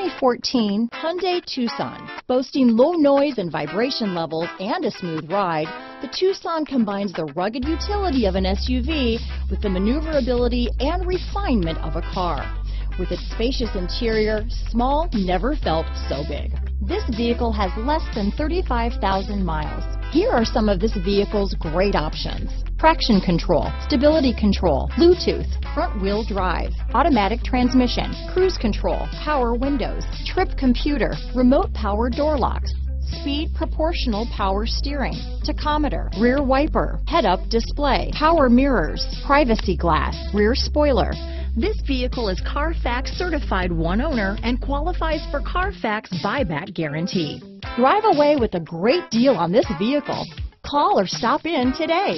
2014 Hyundai Tucson. Boasting low noise and vibration levels and a smooth ride, the Tucson combines the rugged utility of an SUV with the maneuverability and refinement of a car. With its spacious interior, small never felt so big. This vehicle has less than 35,000 miles. Here are some of this vehicle's great options. Traction control, stability control, Bluetooth, front wheel drive, automatic transmission, cruise control, power windows, trip computer, remote power door locks, speed proportional power steering, tachometer, rear wiper, head-up display, power mirrors, privacy glass, rear spoiler. This vehicle is Carfax certified one owner and qualifies for Carfax buyback guarantee. Drive away with a great deal on this vehicle. Call or stop in today.